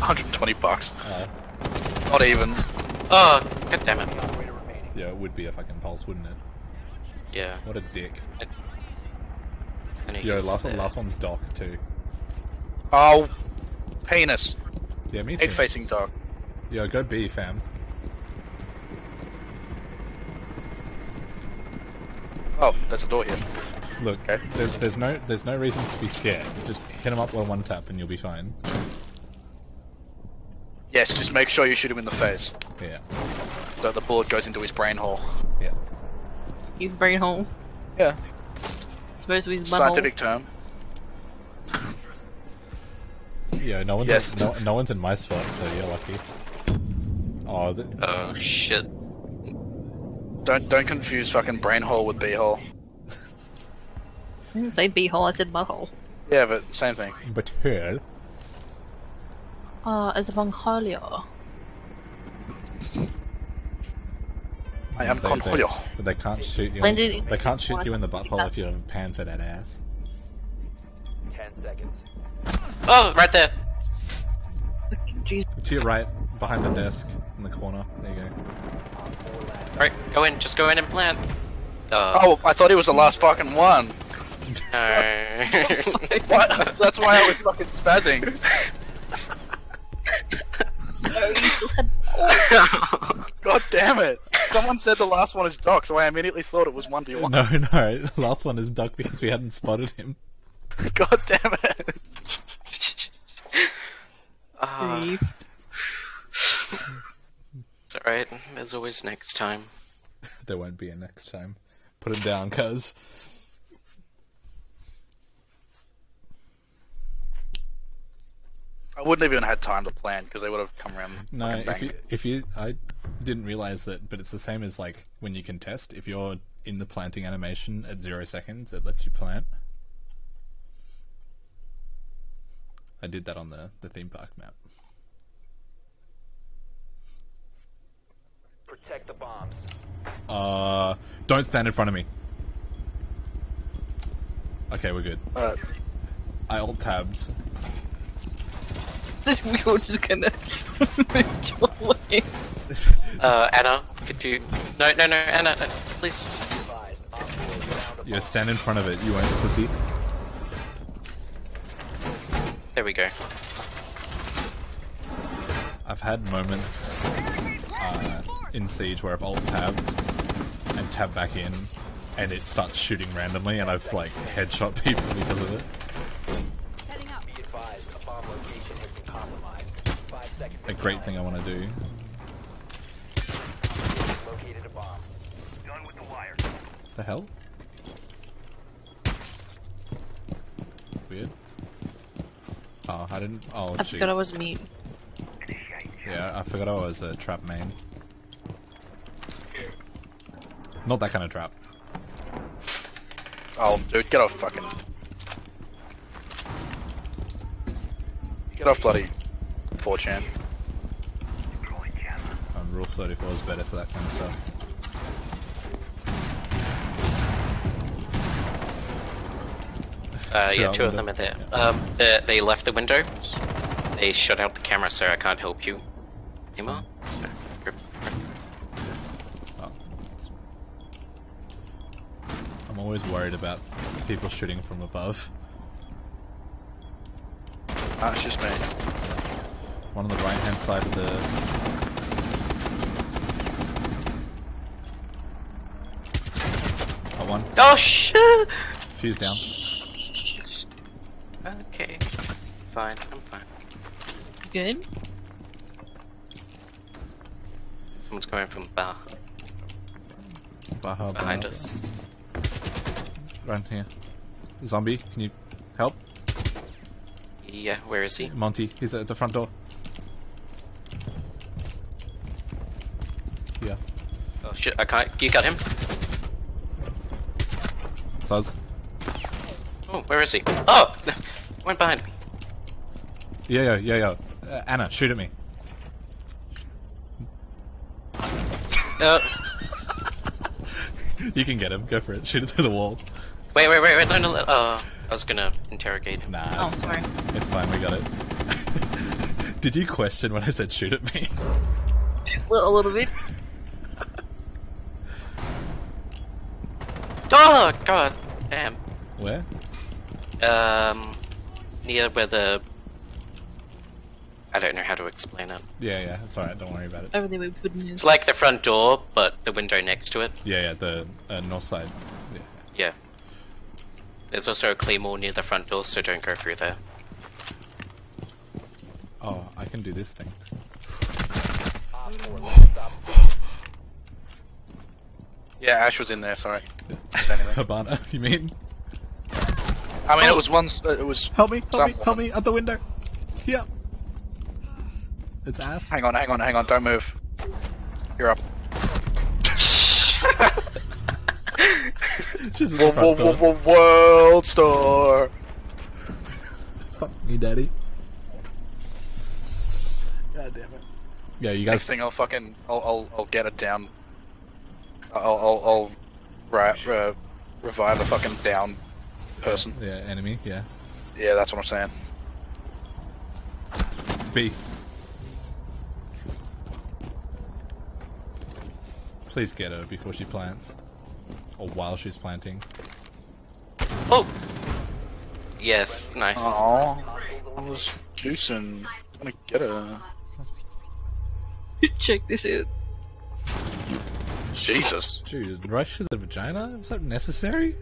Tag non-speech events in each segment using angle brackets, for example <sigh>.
120 bucks. Uh, Not even. Oh, god damn it. yeah, it would be a fucking pulse, wouldn't it? Yeah. What a dick. And Yo, last, there. last one's Doc, too. Oh, penis. Yeah, me too. Head facing dog. Yo, go B, fam. Oh, there's a door here. Look, Okay. there's, there's no there's no reason to be scared. Just hit him up with one tap and you'll be fine. Yes, just make sure you shoot him in the face. Yeah, So the bullet goes into his brain hole. yeah. He's brain hole. Yeah. Supposed to be his butthole. Scientific term. Yeah, no one's Yes. no, no one's in my spot, so you're lucky. Oh, th- Oh shit. Don't don't confuse fucking brain hole with beehole. I didn't say beehole, I said butthole. Yeah, but same thing. but hell, Uh, as a Mongolia. I am they, they, Cornholio. but they can't shoot you. In, did- they can't shoot you in the That's- butthole if you have a pan for that ass. Ten seconds. Oh, right there. Jeez. To your right, behind the desk, in the corner. There you go. Alright, go in, just go in and plant. Oh, Oh, I thought he was the last fucking one. <laughs> no. <laughs> What? That's why I was fucking spazzing. <laughs> No, you still had <laughs> God damn it. Someone said the last one is Doc, so I immediately thought it was 1v1. No, no. The last one is Duck because we hadn't spotted him. <laughs> God damn it. <laughs> Ah, Jeez. it's alright, there's always next time. There won't be a next time. Put him down, cuz. I wouldn't have even had time to plan because they would have come around. No, if you, if you, I didn't realize that, but it's the same as like when you can test. If you're in the planting animation at zero seconds, it lets you plant. I did that on the the theme park map. Protect the bombs. Uh, don't stand in front of me. Okay, we're good. Alright. I alt tabbed. <laughs> This we were just gonna <laughs> move your way. Uh, Anna, could you... No, no, no, Anna, no, please. Advised. Op 4 found a Yeah, stand in front of it. You won't pussy. There we go. I've had moments uh, in Siege where I've alt tabbed and tabbed back in, and it starts shooting randomly, and I've like headshot <laughs> people because of it. Be advised. A bomb location has been compromised. Five seconds. A great thing I want to do. Located a bomb. Done with the wire. The hell? Weird. Oh, I didn't. Oh, I jeez. forgot I was mute. Yeah, I forgot I was a trap main. Not that kind of trap. Oh, dude, get off fucking. Get off bloody 4chan. Um, Rule 34 is better for that kind of stuff. Uh, yeah, two of them are there. Yeah. Um, they, they left the window. They shut out the camera, so I can't help you anymore. So, rip, rip. Oh, I'm always worried about people shooting from above. Ah, it's just me. One on the right hand side of the. Got one. Oh shit! Fuse down. Okay, fine, I'm fine. Good. Someone's coming from bar Baha, behind Baha. us. Run here. Zombie, can you help? Yeah, where is he? Monty, he's at the front door. Yeah. Oh shit! I can't. You got him? Suz. Oh, where is he? Oh, <laughs> went behind me. Yeah, yeah, yeah, yeah. Uh, Anna, shoot at me. Uh, <laughs> You can get him. Go for it. Shoot it through the wall. wait, wait, wait, wait! No, no, no. Uh, I was gonna interrogate him. Nah, Oh, it's, sorry. it's fine. We got it. <laughs> Did you question when I said shoot at me? A little bit. Oh god damn. Where? Um near where the I don't know how to explain it. Yeah, yeah, it's alright, don't worry about it. Over there where Puddin is. It's like the front door, but the window next to it. Yeah, yeah, the uh, north side. Yeah. Yeah. There's also a claymore near the front door, so don't go through there. Oh, I can do this thing. Yeah, Ash was in there. Sorry. <laughs> Just. Hibana, you mean? I mean, it was one. uh, It was. Help me, help me, help me, at the window. Here. It's ass. Hang on, hang on, hang on. Don't move. You're up. <laughs> Just Wo- the wo- front wo- door. wo- World Star. Fuck me, daddy. God damn it. Yeah, you guys. Next thing, I'll fucking. I'll. I'll, I'll get it down. I'll. I'll. I'll right, uh, revive a fucking down person. Yeah, enemy. Yeah. Yeah, that's what I'm saying. B. Please get her before she plants, or while she's planting. Oh! Yes, nice. Oh, I was juicing. I'm gonna get her. <laughs> Check this out. Jesus. Dude, rush to the vagina? Was that necessary?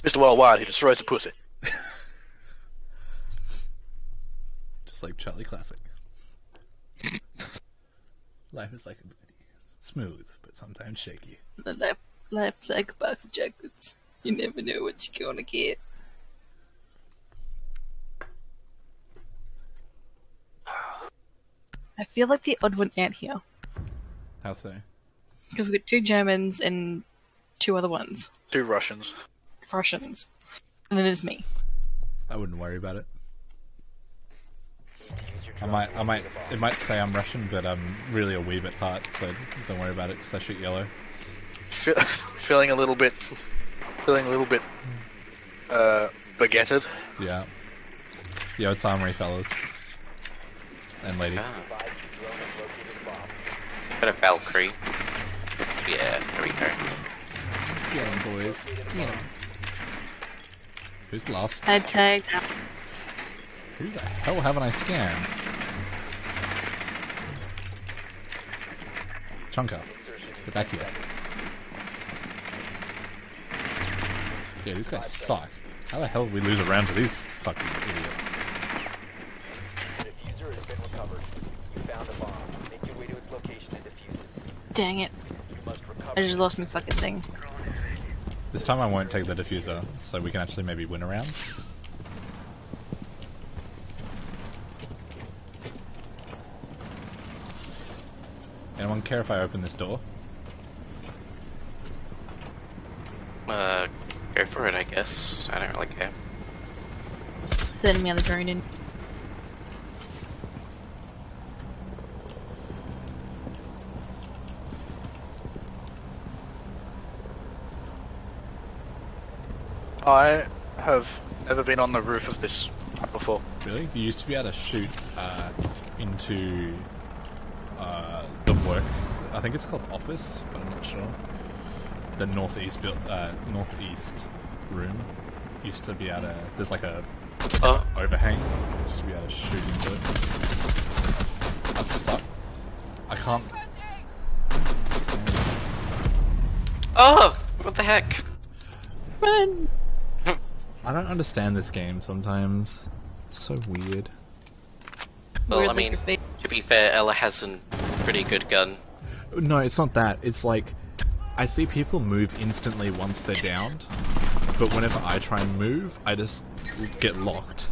It's Mr. Worldwide. He destroys the pussy. Just like Charlie Classic. Life is like a booty. Smooth, but sometimes shaky. The left, left like a box of chocolates. You never know what you're gonna get. I feel like the odd one out here. How so? Because we've got two Germans and two other ones. Two Russians. Russians. And then there's me. I wouldn't worry about it. I might, I might, it might say I'm Russian, but I'm really a wee bit hot, so don't worry about it because I shoot yellow. Fe- <laughs> feeling a little bit. Feeling a little bit. Uh, baguetted. Yeah. Yo, it's Armory, fellas. And lady. Ah. Got a Valkyrie. Yeah, there we go. Get 'em, boys. Get 'em. Who's lost? I tagged Who the hell haven't I scanned? Chunka, get back here. Yeah, these guys suck. How the hell did we lose a round to these fucking idiots? Diffuser has been recovered. You found a bomb. Make your way to its location and defuse it. Dang it. You must recover. I just lost my fucking thing. This time I won't take the diffuser, so we can actually maybe win a round. Anyone care if I open this door? Uh, go for it, I guess. I don't really care. Sending me on the drone in. I have never been on the roof of this before. Really? You used to be able to shoot uh, into uh, the work. I think it's called office, but I'm not sure. The northeast built uh, northeast room used to be able to. There's like a Oh, overhang. Used to be able to shoot into it. I suck. I can't. oh, what the heck? Run! I don't understand this game sometimes. It's so weird. Well, Weird I mean, to be fair, Ela has a pretty good gun. No, it's not that. It's like I see people move instantly once they're downed, but whenever I try and move, I just get locked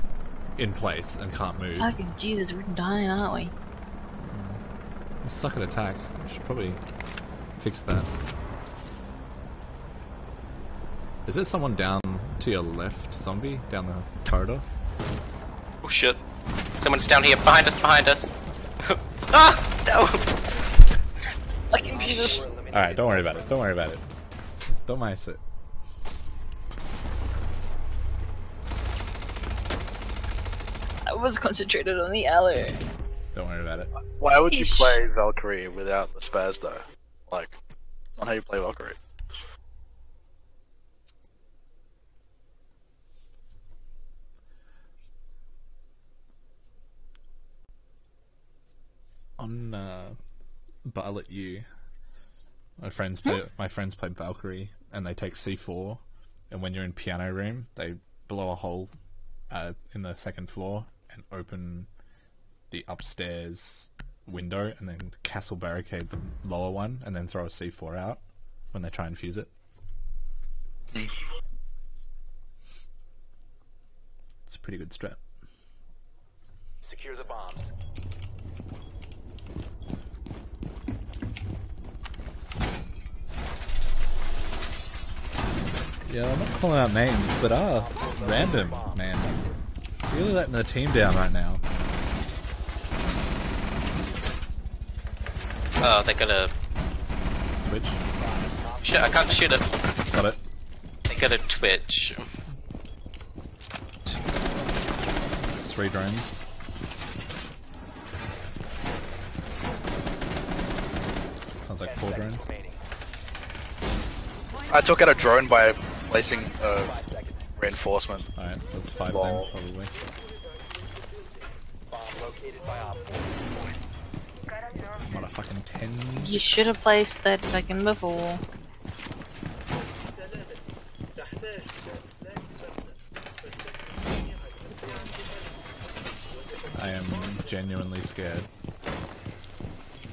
in place and can't move. I Fucking Jesus, we're dying, aren't we? I suck at attack. I should probably fix that. Is there someone down to your left, zombie, down the corridor? Oh shit. Someone's down here, behind us, behind us. <laughs> ah! No! <laughs> Fucking Jesus. Alright, don't worry about it. Don't worry about it. Don't mice it. I was concentrated on the aloe. Don't worry about it. Why would you play Valkyrie without the spaz though? Like, not how you play Valkyrie. On uh, Bartlett U, my friends play, my friends play Valkyrie, and they take C4, and when you're in piano room, they blow a hole uh, in the second floor and open the upstairs window, and then castle barricade the lower one, and then throw a C4 out when they try and fuse it. It's a pretty good strat. Yeah, I'm not calling out names, but ah, random, man. Really letting the team down right now. Oh, they got a. Twitch, Shit, I can't shoot it. got it. They got a twitch. Three drones. Sounds like four drones. I took out a drone by placing a reinforcement. Alright, so that's five Lol. then, probably. Bomb located by Op 4. What a fucking ten. You should have placed that fucking before. I am genuinely scared.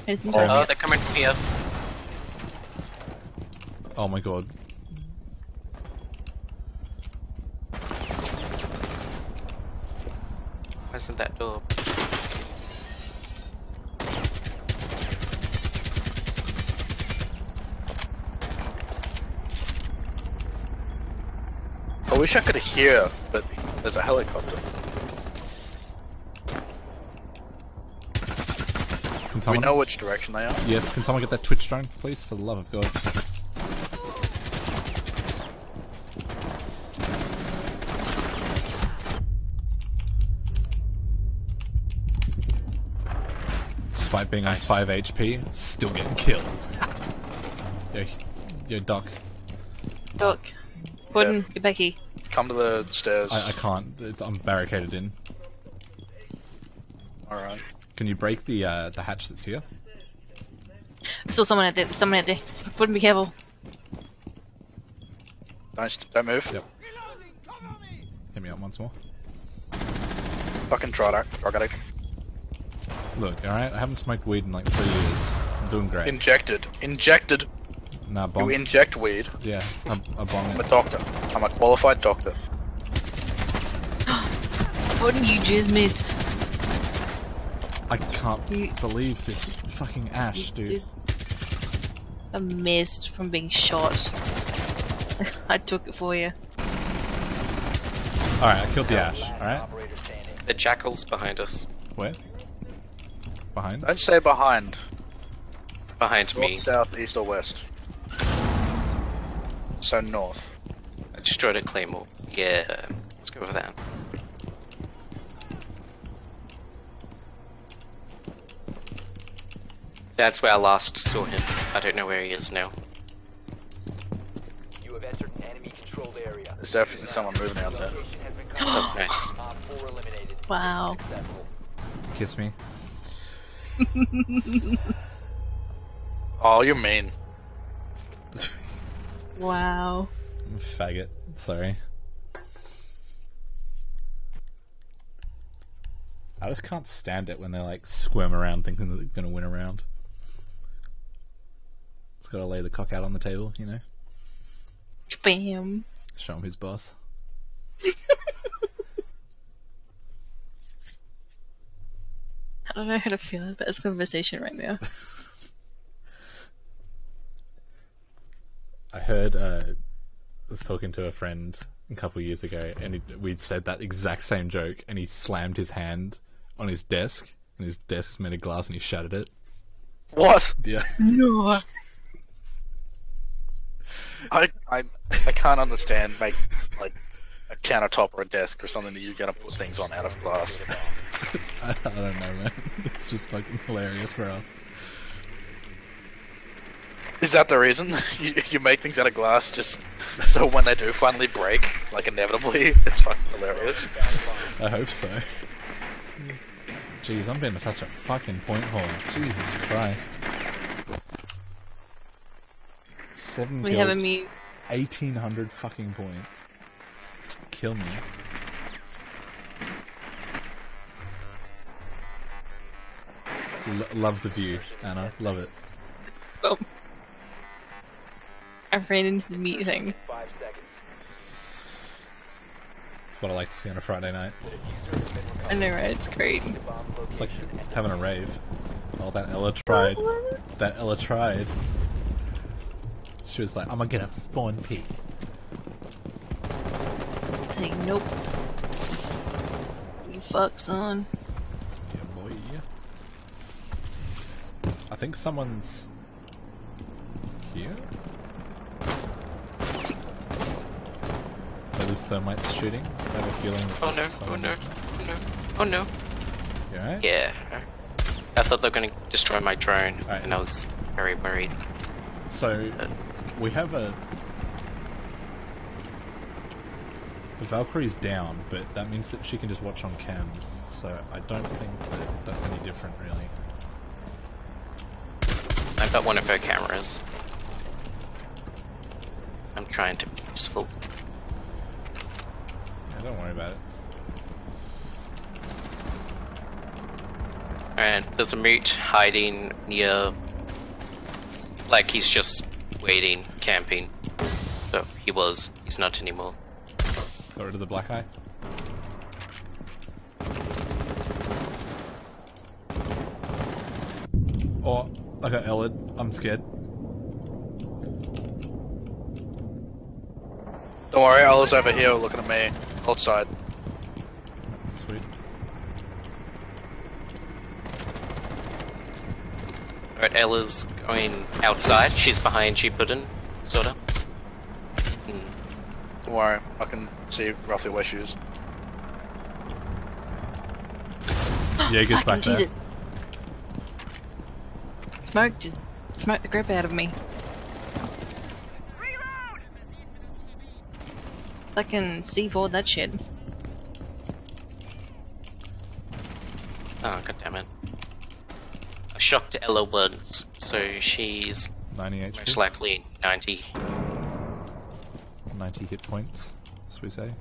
Oh. Oh, they're coming from here. Oh my god. Isn't that door? I wish I could hear, but there's a helicopter. Can We someone? know which direction they are. Yes, can someone get that Twitch drone, please? For the love of God. Despite being Nice. on 5 HP, still getting kills. <laughs> yo, yo, Doc, Doc. Gordon, get back here. Come to the stairs. I, I can't. It's, I'm barricaded in. Alright. Can you break the uh, the hatch that's here? I saw someone out there. There's someone out there. Gordon, be careful. Don't, st- don't move. Yep. Hit me up once more. Fucking drug addict. Drug addict. Look, alright, I haven't smoked weed in like three years. I'm doing great. Injected. Injected. nah, You bomb. inject weed. yeah, I'm, I'm I'm a doctor. I'm a qualified doctor. <gasps> Gordon, you just missed. I can't You- believe this fucking Ash, dude. just a missed from being shot. <laughs> I took it for you. Alright, I killed the Ash, alright? The jackals behind us. Where? Behind? Don't stay behind. Behind me. North, south, east, or west. So north. I destroyed a claymore. Yeah, let's go for that. That's where I last saw him. I don't know where he is now. You have entered an enemy controlled area. There's definitely someone moving out there. Location has <gasps> Oh, nice. Op 4 eliminated. Wow. Kiss me. <laughs> Oh, you're mean. Wow. Faggot. Sorry. I just can't stand it when they like squirm around thinking that they're gonna win a round. It's gotta lay the cock out on the table, you know? Bam. Show him his boss. <laughs> I don't know how to feel about this conversation right now. <laughs> I heard uh, I was talking to a friend a couple of years ago, and he, we'd said that exact same joke, and he slammed his hand on his desk, and his desk's made of glass, and he shattered it. What? Yeah, No. I I I can't understand make like a countertop or a desk or something that you're gonna put things on out of glass. I, <laughs> I don't know, man. <laughs> It's just fucking hilarious for us. Is that the reason <laughs> you, you make things out of glass just so when they do finally break, like inevitably, it's fucking hilarious? I hope so. Jeez, I'm being such a fucking point hog. Jesus Christ. Seven We kills, have a mute. 1800 fucking points. Kill me. L- love the view, Anna. Love it. Oh. I ran into the meat thing. That's what I like to see on a Friday night. I know, right? It's great. It's like having a rave. Oh, that Ela tried. Oh, that Ela tried. She was like, I'm gonna get a spawn peek. Say nope. You fuck, son. Yeah, boy. I think someone's here. Are those thermites shooting? I have a feeling. Oh no, there's oh no, oh no, oh no. You alright? Yeah. I thought they were gonna destroy my drone, Alright. and I was very worried. So we have a. The Valkyrie's down, but that means that she can just watch on cams. So I don't think that that's any different, really. I've got one of her cameras. I'm trying to be useful. Yeah, don't worry about it. And there's a mute hiding near. Like he's just waiting, camping. So he was. He's not anymore. Got rid of the black eye. Oh, I got Ellid. I'm scared. Don't worry, Ela's over here looking at me outside. Sweet. Alright, Ela's going outside. She's behind Jupiter, sorta. Don't worry, I can see roughly where she is. <gasps> Jaeger's Fucking back there. Jesus. Smoke just smoked the grip out of me. Fucking C4 that shit. Oh, god damn it. I shocked Ela once, so she's 90 most likely 90. 90 hit points, as we say.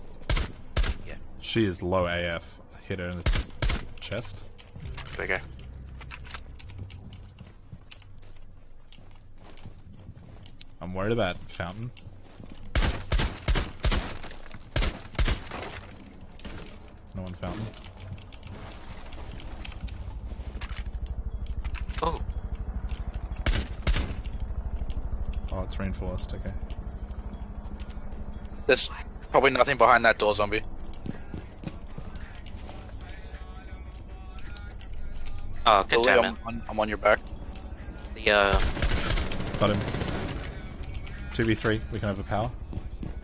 Yeah, She is low AF. Hit her in the chest. there we go. I'm worried about Fountain. No one Fountain. Oh, Oh, it's reinforced. Okay. There's probably nothing behind that door, zombie. oh, god Lily, damn it. I'm, on, I'm on your back. The, uh, Got him. 2v3. We can overpower.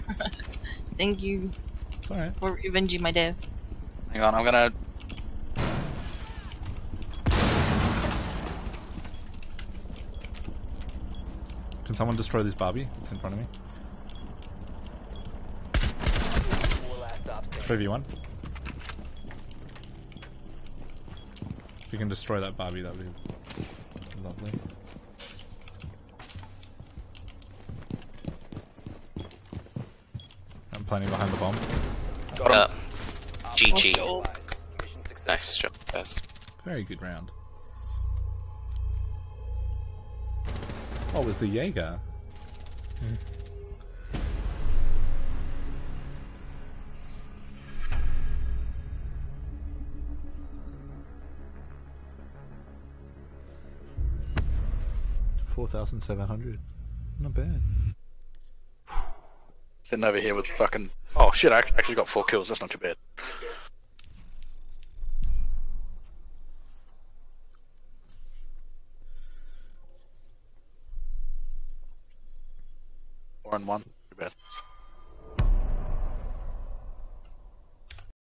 <laughs> Thank you It's alright. for avenging my death. Hang on, I'm gonna. Can someone destroy this Barbie that's in front of me? 5v1. If we can destroy that Barbie. that would be lovely. I'm planning behind the bomb. Got uh, GG. Nice job, guys. Very good round. Oh, was the Jaeger. Mm. 4,700. Not bad. Sitting over here with fucking. Oh shit, I actually got four kills. That's not too bad. Four and one. Too bad.